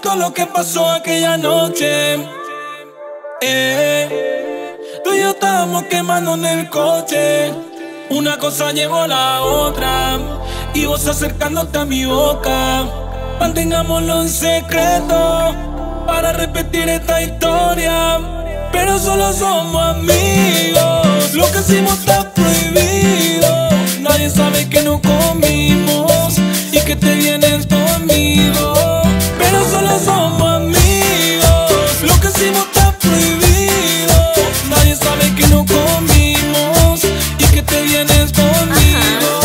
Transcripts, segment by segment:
gustó lo que pasó aquella noche. Eh, tú y yo estábamos quemando en el coche. Una cosa llevó a la otra. Y vos acercándote a mi boca. Mantengámoslo en secreto. Para repetir esta historia. Pero solo somos amigos. Lo que hicimos está prohibido. Nadie sabe que no comimos. Y que te vienes conmigo. Pero solo somos amigos. Lo que hicimos está prohibido. Nadie sabe que no comimos. Y que te vienes conmigo.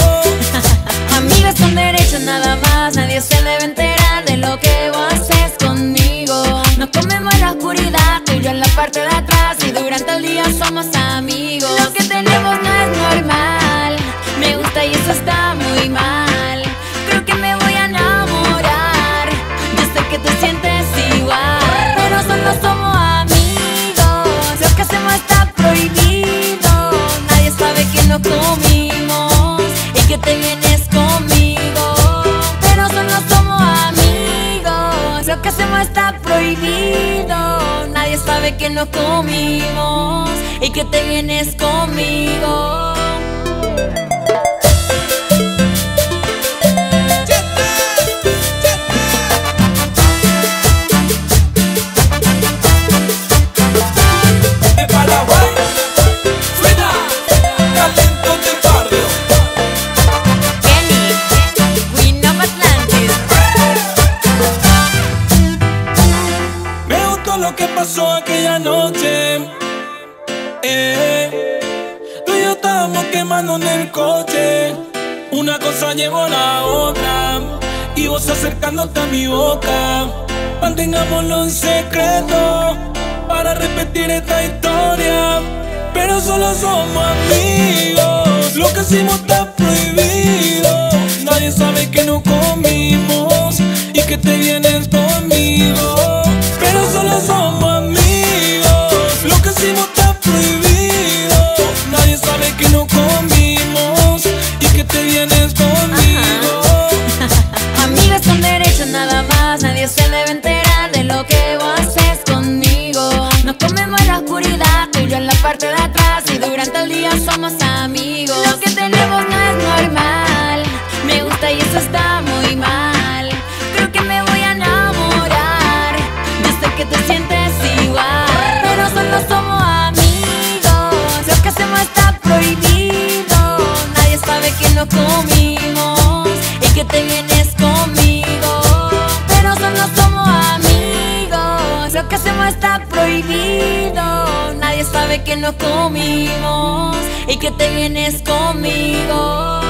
Amigos con derecho nada más, nadie se debe enterar de lo que vos haces conmigo. Nos comemos en la oscuridad, tú y yo en la parte de atrás y durante el día somos que te vienes conmigo. Pero solo somos amigos. Lo que hacemos está prohibido. Nadie sabe que no comimos y que te vienes conmigo. Quemando en el coche. Una cosa llevó a la otra. Y vos acercándote a mi boca. Mantengámoslo en secreto. Para repetir esta historia. Pero solo somos amigos. Lo que hicimos está prohibido. En la parte de atrás y durante el día somos amigos. Lo que tenemos no es normal, me gusta y eso está muy mal. Creo que me voy a enamorar, yo sé que te sientes igual, pero solo somos amigos. Lo que hacemos está prohibido, nadie sabe que no comimos y que te vienes conmigo. Pero solo somos amigos. Lo que hacemos está prohibido que nos comimos y que te vienes conmigo.